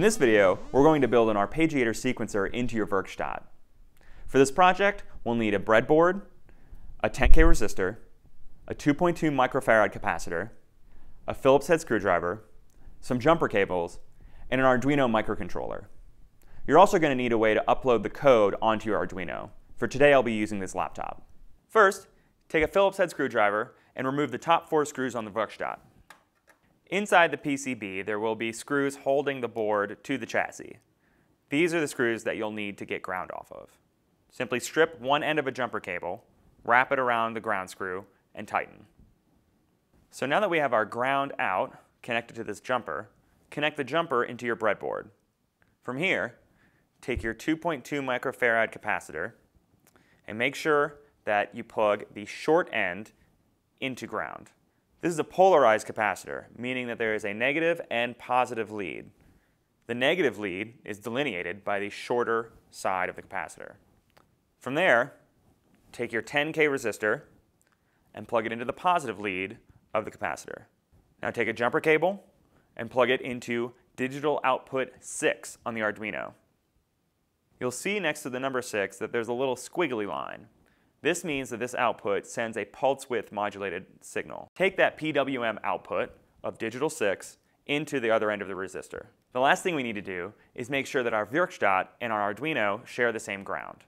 In this video, we're going to build an arpeggiator sequencer into your Werkstatt. For this project, we'll need a breadboard, a 10K resistor, a 2.2 microfarad capacitor, a Phillips head screwdriver, some jumper cables, and an Arduino microcontroller. You're also going to need a way to upload the code onto your Arduino. For today, I'll be using this laptop. First, take a Phillips head screwdriver and remove the top four screws on the Werkstatt. Inside the PCB, there will be screws holding the board to the chassis. These are the screws that you'll need to get ground off of. Simply strip one end of a jumper cable, wrap it around the ground screw, and tighten. So now that we have our ground out connected to this jumper, connect the jumper into your breadboard. From here, take your 2.2 microfarad capacitor and make sure that you plug the short end into ground. This is a polarized capacitor, meaning that there is a negative and positive lead. The negative lead is delineated by the shorter side of the capacitor. From there, take your 10K resistor and plug it into the positive lead of the capacitor. Now take a jumper cable and plug it into digital output 6 on the Arduino. You'll see next to the number 6 that there's a little squiggly line. This means that this output sends a pulse width modulated signal. Take that PWM output of digital 6 into the other end of the resistor. The last thing we need to do is make sure that our Werkstatt and our Arduino share the same ground.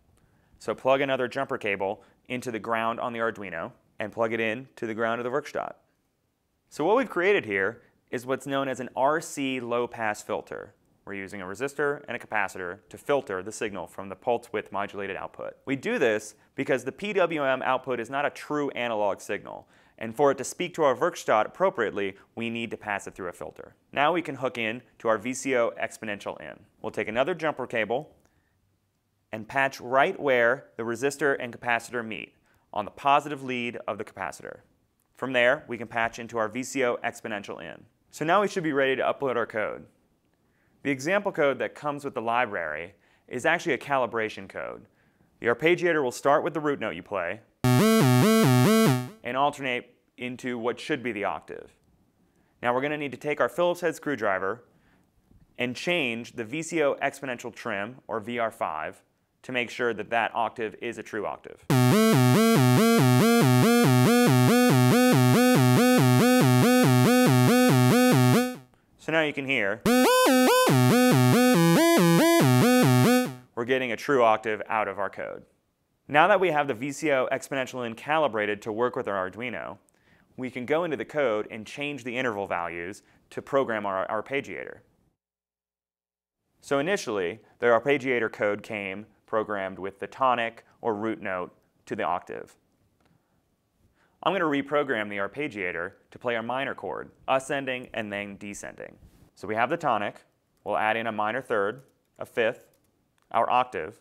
So plug another jumper cable into the ground on the Arduino and plug it in to the ground of the Werkstatt. So what we've created here is what's known as an RC low pass filter. We're using a resistor and a capacitor to filter the signal from the pulse width modulated output. We do this because the PWM output is not a true analog signal. And for it to speak to our Werkstatt appropriately, we need to pass it through a filter. Now we can hook in to our VCO exponential in. We'll take another jumper cable and patch right where the resistor and capacitor meet, on the positive lead of the capacitor. From there, we can patch into our VCO exponential in. So now we should be ready to upload our code. The example code that comes with the library is actually a calibration code. The arpeggiator will start with the root note you play and alternate into what should be the octave. Now we're going to need to take our Phillips head screwdriver and change the VCO exponential trim, or VR5, to make sure that that octave is a true octave. So now you can hear we're getting a true octave out of our code. Now that we have the VCO exponential in calibrated to work with our Arduino, we can go into the code and change the interval values to program our arpeggiator. So initially, the arpeggiator code came programmed with the tonic or root note to the octave. I'm going to reprogram the arpeggiator to play a minor chord, ascending and then descending. So we have the tonic, we'll add in a minor third, a fifth, our octave,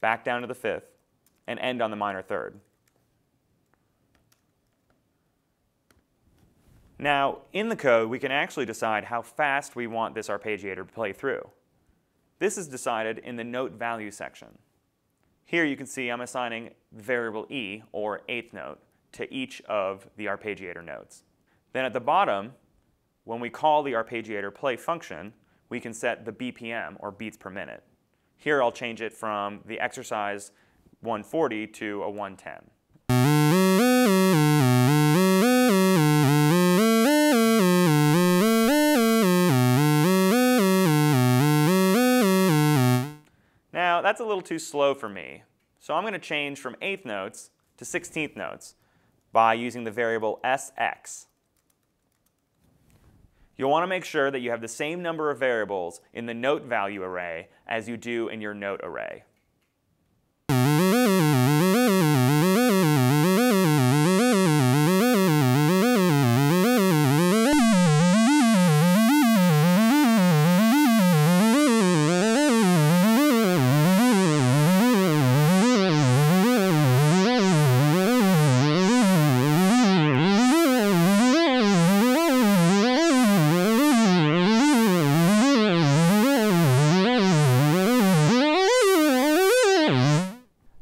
back down to the fifth, and end on the minor third. Now, in the code, we can actually decide how fast we want this arpeggiator to play through. This is decided in the note value section. Here you can see I'm assigning variable E, or eighth note, to each of the arpeggiator nodes. Then at the bottom, when we call the arpeggiator play function, we can set the BPM, or beats per minute. Here I'll change it from the exercise 140 to a 110. Now, that's a little too slow for me. So I'm going to change from eighth notes to 16th notes by using the variable sx. You'll want to make sure that you have the same number of variables in the note value array as you do in your note array.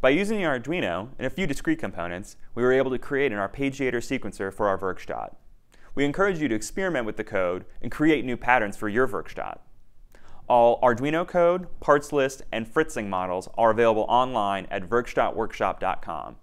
By using the Arduino and a few discrete components, we were able to create an arpeggiator sequencer for our Werkstatt. We encourage you to experiment with the code and create new patterns for your Werkstatt. All Arduino code, parts list, and Fritzing models are available online at werkstattworkshop.com.